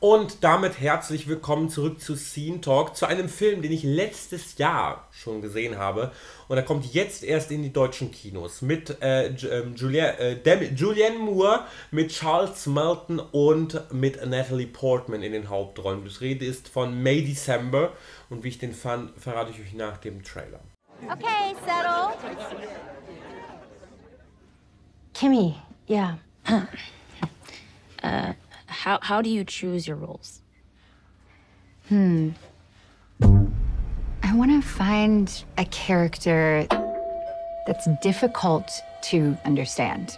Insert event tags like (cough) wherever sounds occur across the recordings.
Und damit herzlich willkommen zurück zu Scene Talk, zu einem Film, den ich letztes Jahr schon gesehen habe. Und er kommt jetzt erst in die deutschen Kinos mit äh, ähm, Julia, äh, Julianne Moore, mit Charles Melton und mit Natalie Portman in den Hauptrollen. Das Rede ist von May December und wie ich den fand, verrate ich euch nach dem Trailer. Okay, settle. Kimmy, yeah. (clears throat) uh. How how do you choose your roles? Hmm. I want to find a character that's difficult to understand.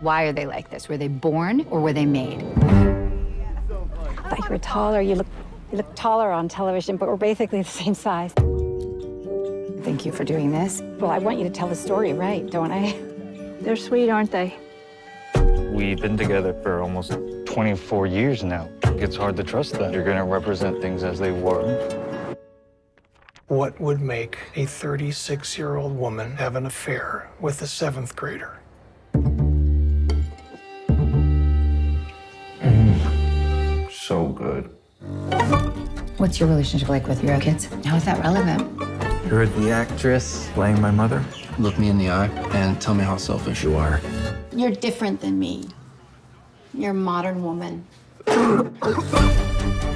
Why are they like this? Were they born or were they made? I thought you were taller. You look you look taller on television, but we're basically the same size. Thank you for doing this. Well, I want you to tell the story right, don't I? They're sweet, aren't they? We've been together for almost 24 years now. It's hard to trust that you're going to represent things as they were. What would make a 36 year old woman have an affair with a seventh grader? Mm. So good. What's your relationship like with your kids? How is that relevant? You're the actress playing my mother? Look me in the eye and tell me how selfish you are. You're different than me. You're a modern woman.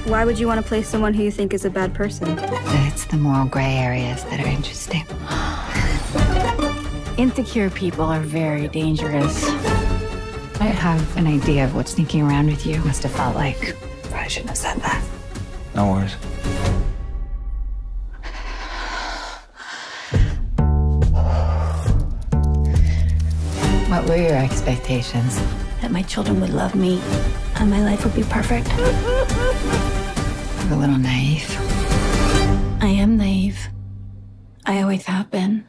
Why would you want to play someone who you think is a bad person? It's the moral gray areas that are interesting. (gasps) Insecure people are very dangerous. I have an idea of what's sneaking around with you. Must have felt like I shouldn't have said that. No worries. What were your expectations? That my children would love me and my life would be perfect. You're a little naive. I am naive. I always have been.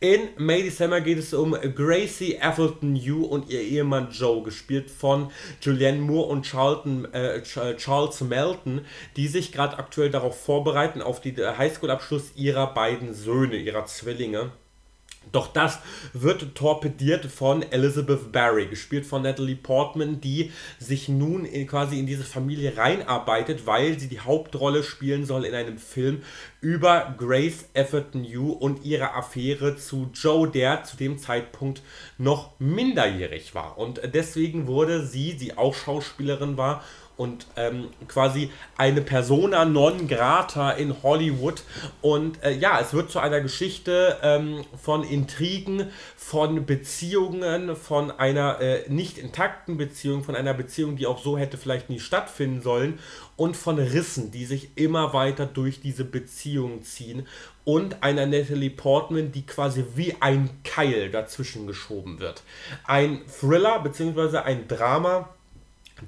In May December geht es um Gracie Appleton Yu und ihr Ehemann Joe, gespielt von Julianne Moore und Charlton, äh, Charles Melton, die sich gerade aktuell darauf vorbereiten, auf den Highschool-Abschluss ihrer beiden Söhne, ihrer Zwillinge. Doch das wird torpediert von Elizabeth Barry, gespielt von Natalie Portman, die sich nun in, quasi in diese Familie reinarbeitet, weil sie die Hauptrolle spielen soll in einem Film über Grace Efferton Yu und ihre Affäre zu Joe, der zu dem Zeitpunkt noch minderjährig war. Und deswegen wurde sie, die auch Schauspielerin war, und ähm, quasi eine Persona non grata in Hollywood. Und äh, ja, es wird zu einer Geschichte ähm, von Intrigen, von Beziehungen, von einer äh, nicht intakten Beziehung, von einer Beziehung, die auch so hätte vielleicht nie stattfinden sollen und von Rissen, die sich immer weiter durch diese Beziehung ziehen und einer Natalie Portman, die quasi wie ein Keil dazwischen geschoben wird. Ein Thriller bzw. ein Drama,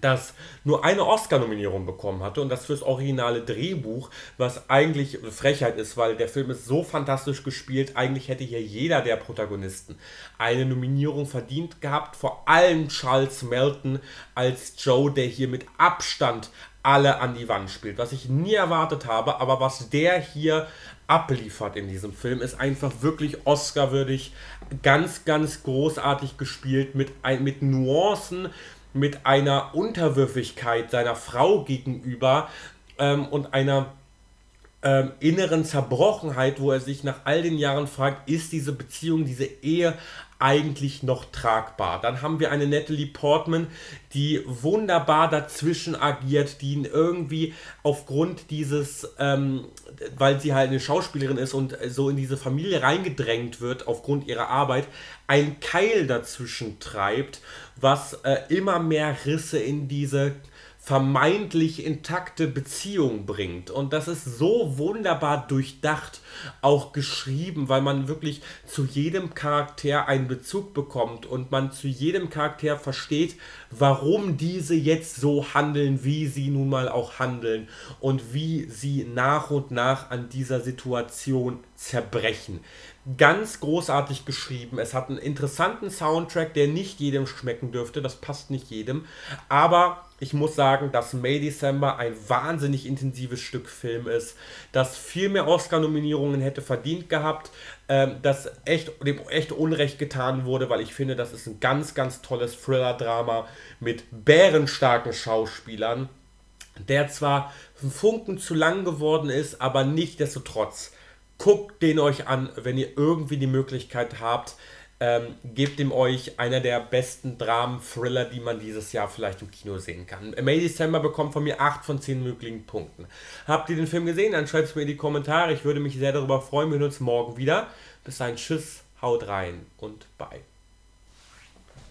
das nur eine Oscar-Nominierung bekommen hatte und das fürs originale Drehbuch, was eigentlich eine Frechheit ist, weil der Film ist so fantastisch gespielt, eigentlich hätte hier jeder der Protagonisten eine Nominierung verdient gehabt, vor allem Charles Melton als Joe, der hier mit Abstand alle an die Wand spielt, was ich nie erwartet habe, aber was der hier abliefert in diesem Film, ist einfach wirklich Oscar-würdig, ganz, ganz großartig gespielt mit, mit Nuancen, mit einer Unterwürfigkeit seiner Frau gegenüber ähm, und einer ähm, inneren Zerbrochenheit, wo er sich nach all den Jahren fragt, ist diese Beziehung, diese Ehe eigentlich noch tragbar? Dann haben wir eine Natalie Portman, die wunderbar dazwischen agiert, die ihn irgendwie aufgrund dieses, ähm, weil sie halt eine Schauspielerin ist und so in diese Familie reingedrängt wird aufgrund ihrer Arbeit, ein Keil dazwischen treibt, was äh, immer mehr Risse in diese vermeintlich intakte Beziehung bringt. Und das ist so wunderbar durchdacht, auch geschrieben, weil man wirklich zu jedem Charakter einen Bezug bekommt und man zu jedem Charakter versteht, warum diese jetzt so handeln, wie sie nun mal auch handeln und wie sie nach und nach an dieser Situation zerbrechen. Ganz großartig geschrieben. Es hat einen interessanten Soundtrack, der nicht jedem schmecken dürfte. Das passt nicht jedem. Aber ich muss sagen, dass May December ein wahnsinnig intensives Stück Film ist, das viel mehr Oscar-Nominierungen hätte verdient gehabt, ähm, das echt, dem echt Unrecht getan wurde, weil ich finde, das ist ein ganz, ganz tolles Thriller-Drama mit bärenstarken Schauspielern, der zwar Funken zu lang geworden ist, aber nicht desto trotz guckt den euch an, wenn ihr irgendwie die Möglichkeit habt. Ähm, gebt ihm euch einer der besten Dramen-Thriller, die man dieses Jahr vielleicht im Kino sehen kann. May December bekommt von mir 8 von 10 möglichen Punkten. Habt ihr den Film gesehen? Dann schreibt es mir in die Kommentare. Ich würde mich sehr darüber freuen. Wir sehen uns morgen wieder. Bis dahin, tschüss, haut rein und bye.